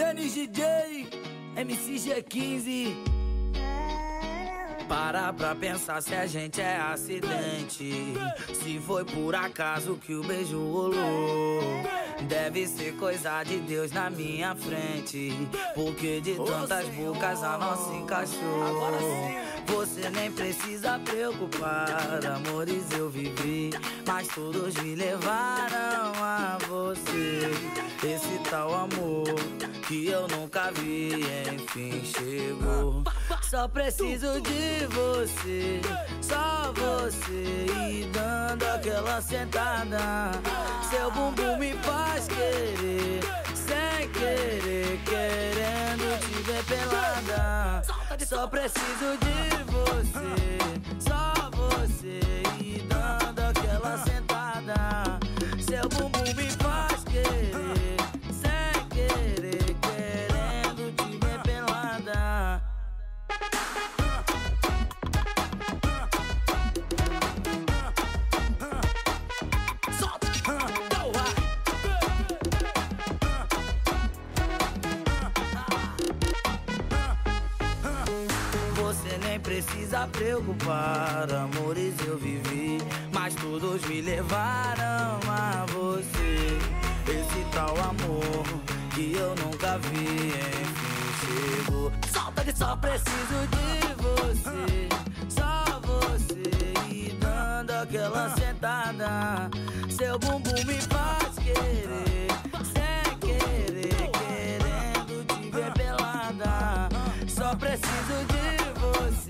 Denis DJ, MCG15. Para pra pensar se a gente é acidente. Se foi por acaso que o beijo rolou. Deve ser coisa de Deus na minha frente. Porque de tantas bocas a nossa encaixou. Você nem precisa preocupar, amores eu vivi, mas todos me levaram a você. Esse tal amor que eu nunca vi, enfim chegou. Só preciso de você, só você e dando aquela sentada. Seu bumbum me faz querer, sem querer, querendo te ver pelada. Só preciso de você, só precisa preocupar, amores eu vivi, mas todos me levaram a você. Esse tal amor que eu nunca vi, enfim chegou. Solta que só preciso de você, só você e dando aquela sentada. Seu bumbum me faz querer, sem querer, querendo te ver pelada. Só preciso de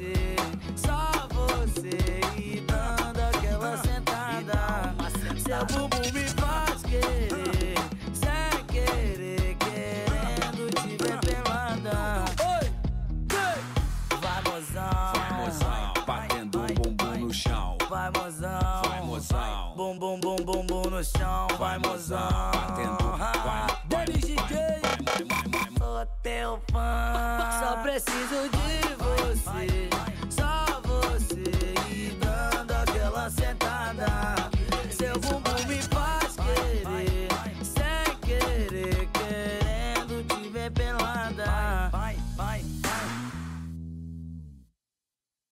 você, só você e dando aquela sentada. Seu bumbum me faz querer, sem querer, querendo te ver pelada. Oi, vai mozão, Vai, mozão, batendo o bumbum no chão. vai mozão, Vai, mozão. bum bum bum bum bum no chão, vai mozão, batendo, vai. Sou teu fã. Só preciso de você.